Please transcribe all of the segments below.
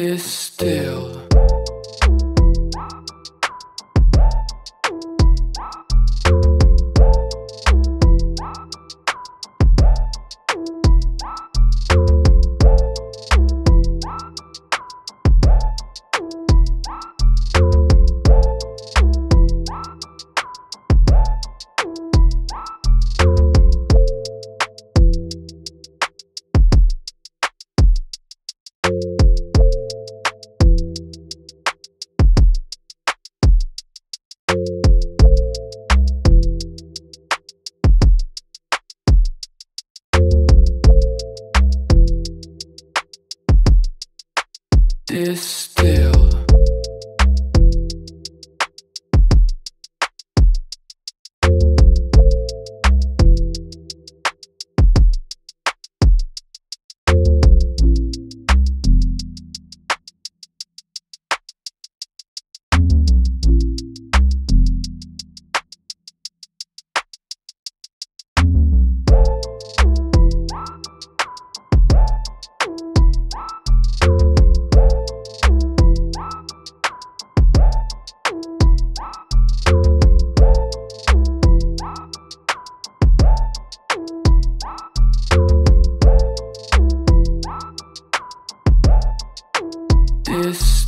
is still. Distill. Distill. Distill.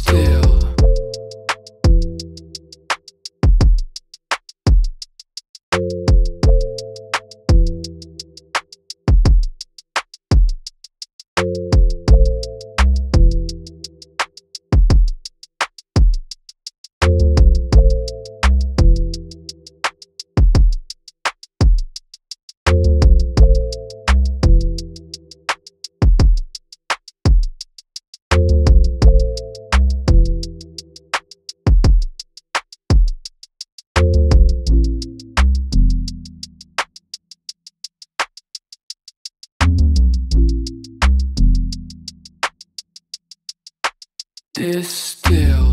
Distill.